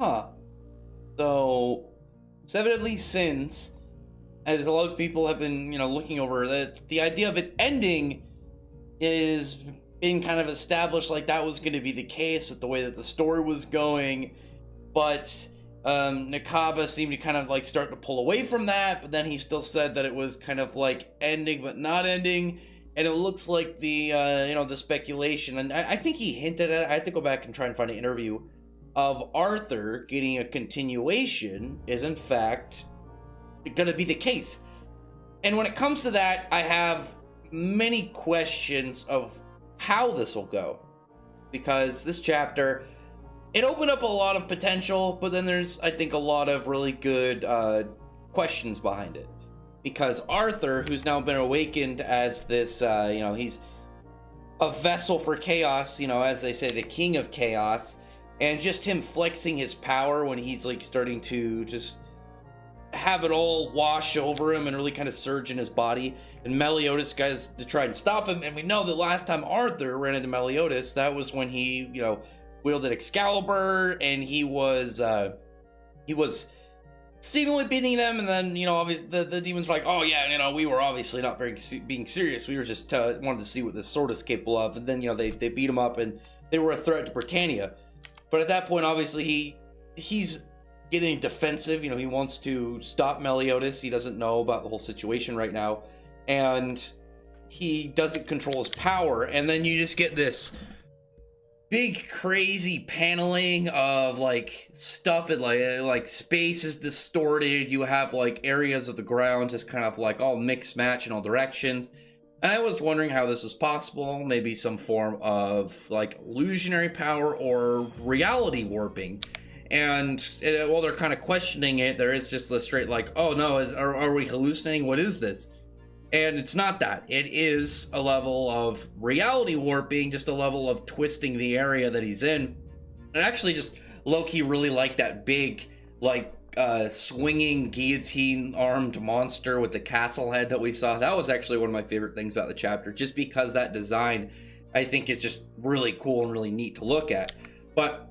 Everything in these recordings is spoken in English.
huh. So, Seven Deadly Sins, as a lot of people have been, you know, looking over, that the idea of it ending is being kind of established like that was going to be the case with the way that the story was going. But um, Nakaba seemed to kind of like start to pull away from that, but then he still said that it was kind of like ending but not ending. And it looks like the uh, you know the speculation, and I, I think he hinted at. It. I have to go back and try and find an interview of Arthur getting a continuation is in fact going to be the case. And when it comes to that, I have many questions of how this will go. Because this chapter, it opened up a lot of potential, but then there's, I think, a lot of really good uh, questions behind it. Because Arthur, who's now been awakened as this, uh, you know, he's a vessel for chaos, you know, as they say, the king of chaos, and just him flexing his power when he's like starting to just have it all wash over him and really kind of surge in his body. And Meliodas guys to try and stop him. And we know that last time Arthur ran into Meliodas, that was when he, you know, wielded Excalibur and he was uh he was seemingly beating them and then you know obviously the, the demons were like oh yeah you know we were obviously not very being serious we were just uh, wanted to see what this sword is capable of and then you know they, they beat him up and they were a threat to britannia but at that point obviously he he's getting defensive. You know, he wants to stop Meliodas. He doesn't know about the whole situation right now. And he doesn't control his power. And then you just get this big crazy paneling of like stuff and like uh, like space is distorted you have like areas of the ground just kind of like all mixed match in all directions and i was wondering how this was possible maybe some form of like illusionary power or reality warping and eh, it, while they're kind of questioning it, there is just a straight like, "Oh no, is, are, are we hallucinating? What is this?" And it's not that. It is a level of reality warping, just a level of twisting the area that he's in. And actually, just Loki really liked that big, like, uh, swinging guillotine armed monster with the castle head that we saw. That was actually one of my favorite things about the chapter, just because that design I think is just really cool and really neat to look at. But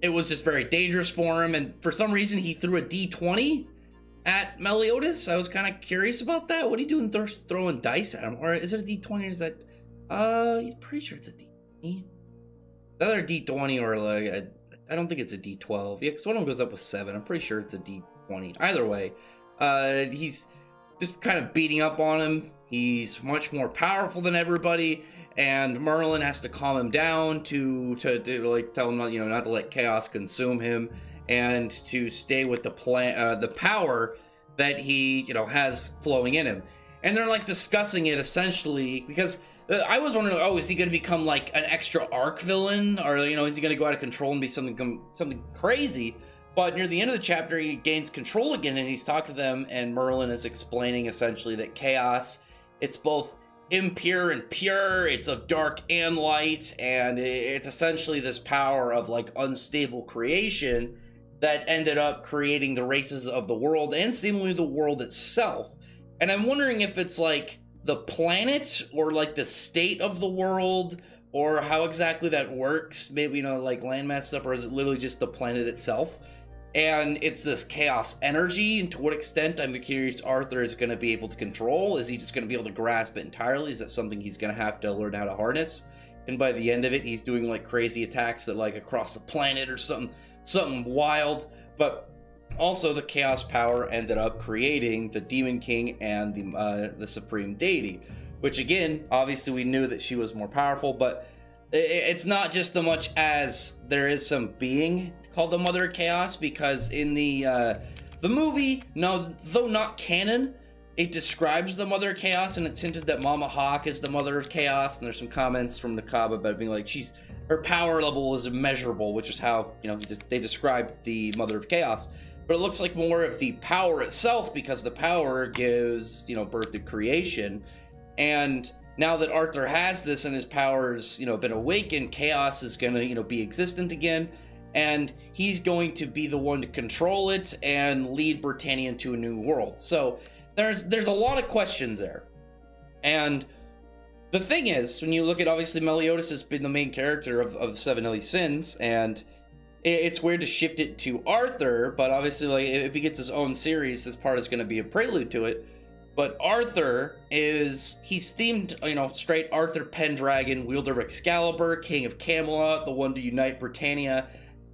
it was just very dangerous for him. And for some reason, he threw a d20 at Meliodas. I was kind of curious about that. What are you doing th- throwing dice at him? Or is it a d20 or is that. Uh, he's pretty sure it's a d20. Either a d20 or like a, I don't think it's a d12. Yeah, because one of them goes up with seven. I'm pretty sure it's a d20. Either way, uh, he's just kind of beating up on him. He's much more powerful than everybody and Merlin has to calm him down to, to, to like tell him you know not to let chaos consume him and to stay with the plan uh, the power that he you know has flowing in him and they're like discussing it essentially because I was wondering, oh, is he going to become like an extra arc villain, or you know, is he going to go out of control and be something something crazy? But near the end of the chapter, he gains control again, and he's talking to them, and Merlin is explaining essentially that chaos, it's both impure and pure it's of dark and light and it's essentially this power of like unstable creation that ended up creating the races of the world and seemingly the world itself and i'm wondering if it's like the planet or like the state of the world or how exactly that works maybe you know like landmass stuff or is it literally just the planet itself? And it's this chaos energy and to what extent i'm curious arthur is going to be able to control? Is he just going to be able to grasp it entirely? Is that something he's going to have to learn how to harness? And by the end of it he's doing like crazy attacks that like across the planet or something something wild. But also the chaos power ended up creating the demon king and the uh, the supreme deity which again obviously we knew that she was more powerful but it's not just so much as there is some being called the Mother of Chaos because in the uh, the movie, no, though not canon, it describes the Mother of Chaos and it's hinted that Mama Hawk is the Mother of Chaos. And there's some comments from Nakaba about being like she's her power level is immeasurable, which is how you know they described the Mother of Chaos. But it looks like more of the power itself because the power gives you know birth to creation, and now that Arthur has this and his powers you know been awakened, chaos is gonna you know be existent again and he's going to be the one to control it and lead Britannia into a new world. So there's there's a lot of questions there. And the thing is, when you look at obviously Meliodas has been the main character of, of Seven Deadly Sins, and it's weird to shift it to Arthur, but obviously, like if he gets his own series, this part is going to be a prelude to it. But Arthur is he's themed, you know, straight Arthur Pendragon, wielder of Excalibur, king of Camelot, the one to unite Britannia.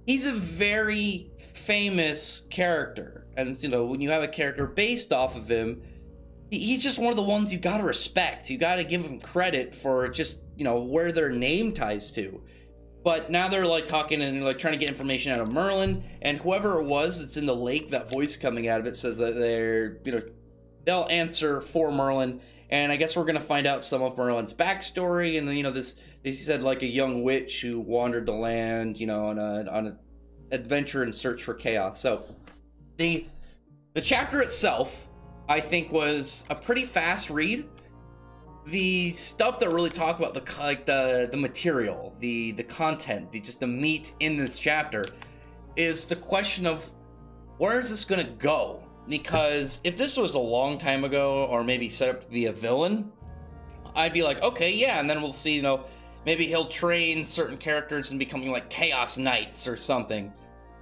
He's a very famous character, and you know when you have a character based off of him, he's just one of the ones you got to respect. You got to give him credit for just you know where their name ties to. But now they're like talking and like trying to get information out of Merlin, and whoever it was that's in the lake, that voice coming out of it says that they're you know they'll answer for Merlin, and I guess we're gonna find out some of Merlin's backstory, and then you know this they said like a young witch who wandered the land, you know, on a on an adventure and search for chaos. So the the chapter itself, I think, was a pretty fast read the stuff that really talk about the like the the material, the the content, the just the meat in this chapter is the question of where is this going to go? Because if this was a long time ago or maybe set up to be a villain, I'd be like, okay, yeah, and then we'll see, you know, maybe he'll train certain characters and becoming like chaos knights or something.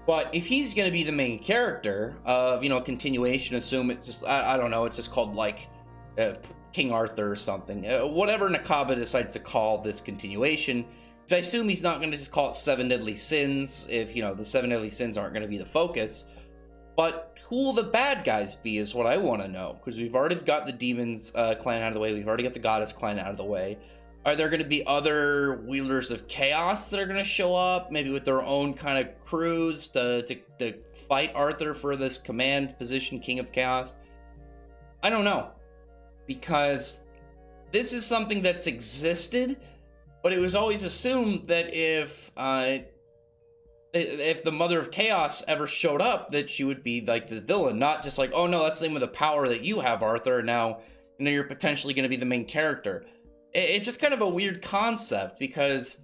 But if he's going to be the main character of, you know, continuation, assume it's just, I, I don't know, it's just called like uh, King Arthur or something. Uh, whatever Nakaba decides to call this continuation. Because I assume he's not going to just call it Seven Deadly Sins if, you know, the Seven Deadly Sins aren't going to be the focus. But who will the bad guys be is what I want to know. Because we've already got the Demons uh, clan out of the way. We've already got the Goddess clan out of the way. Are there going to be other wielders of chaos that are going to show up? Maybe with their own kind of crews to, to, to fight Arthur for this command position, King of Chaos? I don't know because this is something that's existed, but it was always assumed that if uh, if the Mother of Chaos ever showed up, that she would be like the villain, not just like, oh no, that's the name of the power that you have, Arthur. Now you know you're potentially going to be the main character. It's just kind of a weird concept because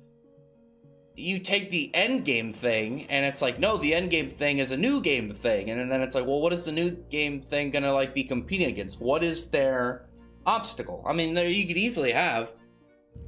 you take the end game thing and it's like no the end game thing is a new game thing and then it's like well what is the new game thing gonna like be competing against what is their obstacle. I mean, there you could easily have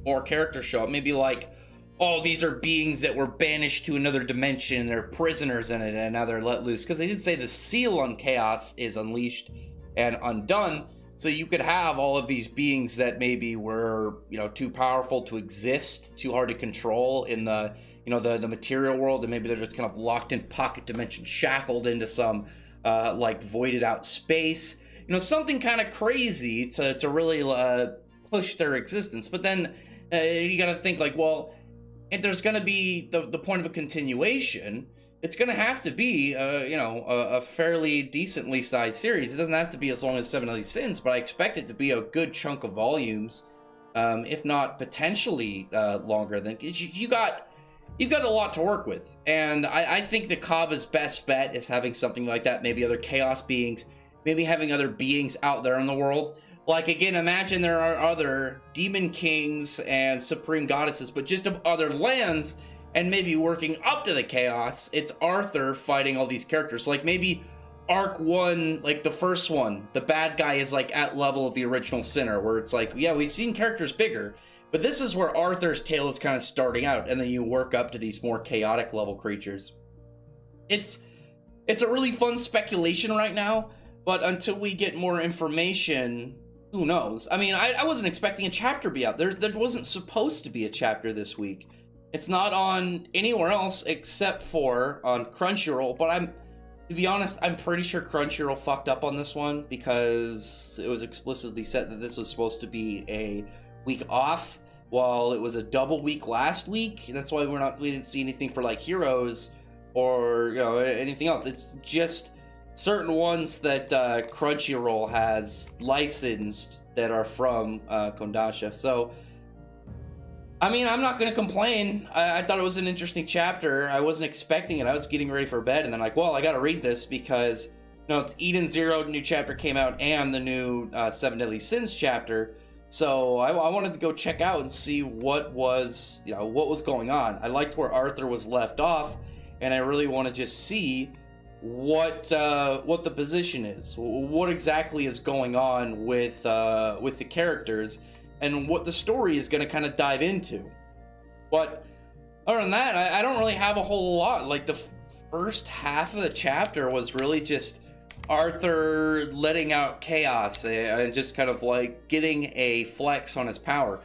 more characters show up. Maybe like, oh, these are beings that were banished to another dimension. They're prisoners in it, and now they're let loose. Because they did say the seal on chaos is unleashed and undone. So you could have all of these beings that maybe were, you know, too powerful to exist, too hard to control in the, you know, the the material world, and maybe they're just kind of locked in pocket dimension, shackled into some uh, like voided out space you know, something kind of crazy to, to really uh, push their existence. But then uh, you got to think like, well, if there's going to be the, the point of a continuation, it's going to have to be, uh, you know, a, a, fairly decently sized series. It doesn't have to be as long as Seven Deadly Sins, but I expect it to be a good chunk of volumes, um, if not potentially uh, longer than you, you got. You've got a lot to work with, and I, I think Nakaba's best bet is having something like that. Maybe other chaos beings maybe having other beings out there in the world. Like again, imagine there are other demon kings and supreme goddesses, but just of other lands, and maybe working up to the chaos. It's Arthur fighting all these characters. Like maybe arc one, like the first one, the bad guy is like at level of the original sinner, where it's like, yeah, we've seen characters bigger, but this is where Arthur's tale is kind of starting out, and then you work up to these more chaotic level creatures. It's it's a really fun speculation right now but until we get more information, who knows? I mean, I, I wasn't expecting a chapter to be out. There, there wasn't supposed to be a chapter this week. It's not on anywhere else except for on Crunchyroll. But I'm, to be honest, I'm pretty sure Crunchyroll fucked up on this one because it was explicitly said that this was supposed to be a week off, while it was a double week last week. That's why we're not, we didn't see anything for like Heroes or you know anything else. It's just certain ones that uh, Crunchyroll has licensed that are from uh, Kodansha. So, I mean, I'm not gonna complain. I-, I, thought it was an interesting chapter. I wasn't expecting it. I was getting ready for bed, and then like, well, I gotta read this because you know it's Eden Zero new chapter came out, and the new uh, Seven Deadly Sins chapter. So I, I wanted to go check out and see what was you know what was going on. I liked where Arthur was left off, and I really want to just see what uh, what the position is, what exactly is going on with uh, with the characters, and what the story is going to kind of dive into. But other than that, I, I don't really have a whole lot. Like the first half of the chapter was really just Arthur letting out chaos and just kind of like getting a flex on his power.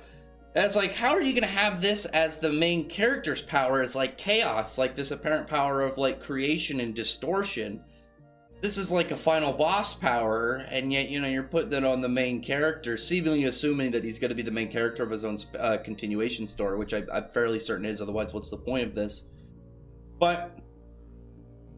That's like, how are you gonna have this as the main character's power? Is like chaos, like this apparent power of like creation and distortion. This is like a final boss power, and yet you know you're putting it on the main character, seemingly assuming that he's going to be the main character of his own uh, continuation story, which I, I'm fairly certain is. Otherwise, what's the point of this? But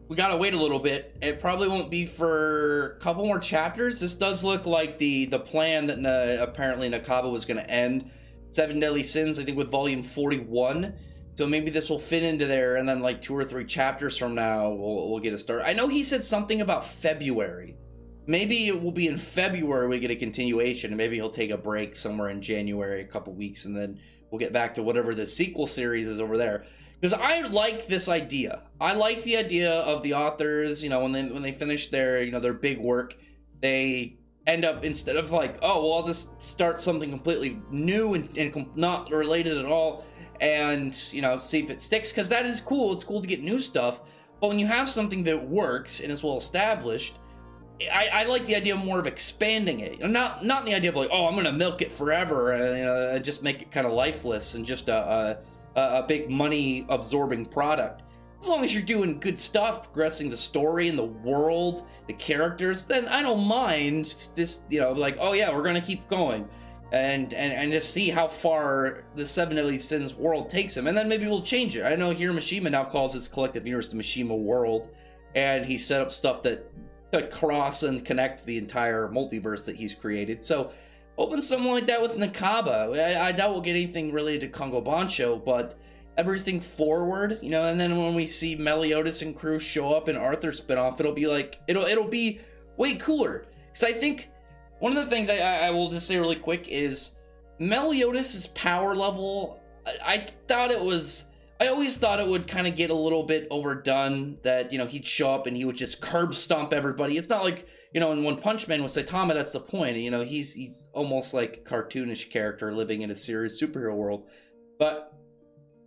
we gotta wait a little bit. It probably won't be for a couple more chapters. This does look like the the plan that Na, apparently Nakaba was gonna end. Seven Deadly Sins, I think, with volume 41. So maybe this will fit into there, and then like two or three chapters from now, we'll, we'll get a start. I know he said something about February. Maybe it will be in February we get a continuation, and maybe he'll take a break somewhere in January, a couple weeks, and then we'll get back to whatever the sequel series is over there because I like this idea. I like the idea of the authors. You know, when they when they finish their you know their big work, they end up instead of like, oh well, I'll just start something completely new and, and not related at all, and you know see if it sticks. Because that is cool. It's cool to get new stuff. But when you have something that works and is well established, I, I, like the idea more of expanding it. Not not the idea of like, oh, I'm gonna milk it forever and you know, just make it kind of lifeless and just a, a a, big money absorbing product. As long as you're doing good stuff, progressing the story and the world, the characters, then I don't mind this, you know, like, oh yeah, we're gonna keep going. And, and and just see how far the Seven Deadly Sins world takes him, and then maybe we'll change it. I know Hiro Mashima now calls his collective universe the Mashima world, and he set up stuff that to cross and connect the entire multiverse that he's created. So Open something like that with Nakaba. I, I doubt we'll get anything related to Kongo Bancho, but everything forward, you know, and then when we see Meliodas and crew show up in Arthur spinoff, it'll be like it'll it'll be way cooler. Because I think one of the things I, I will just say really quick is Meliodas's power level. I, I thought it was. I always thought it would kind of get a little bit overdone. That you know he'd show up and he would just curb stomp everybody. It's not like you know, in One Punch Man with Saitama, that's the point. You know, he's he's almost like cartoonish character living in a serious superhero world. But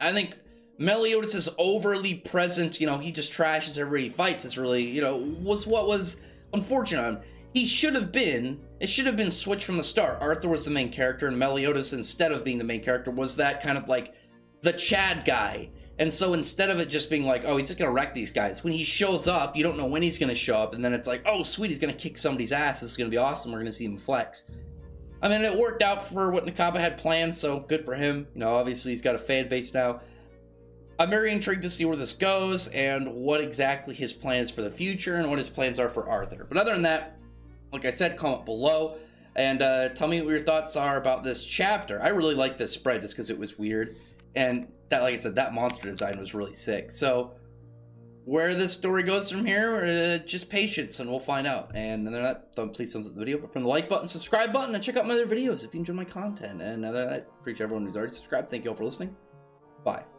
I think Meliodas is overly present. You know, he just trashes everybody he fights. It's really, you know, was what was unfortunate. He should have been. It should have been switched from the start. Arthur was the main character, and Meliodas, instead of being the main character, was that kind of like the Chad guy and so instead of it just being like, oh, he's just gonna wreck these guys, when he shows up, you don't know when he's gonna show up, and then it's like, oh, sweet, he's gonna kick somebody's ass. This is gonna be awesome. We're gonna see him flex. I mean, it worked out for what Nakaba had planned, so good for him. You know, obviously he's got a fan base now. I'm very intrigued to see where this goes and what exactly his plans for the future and what his plans are for Arthur. But other than that, like I said, comment below and uh, tell me what your thoughts are about this chapter. I really like this spread just because it was weird. And that, like I said, that monster design was really sick. So where this story goes from here, uh, just patience, and we'll find out. And other than that, please thumbs up the video, but from the like button, subscribe button, and check out my other videos if you enjoy my content. And other than that, I appreciate everyone who's already subscribed. Thank you all for listening. Bye.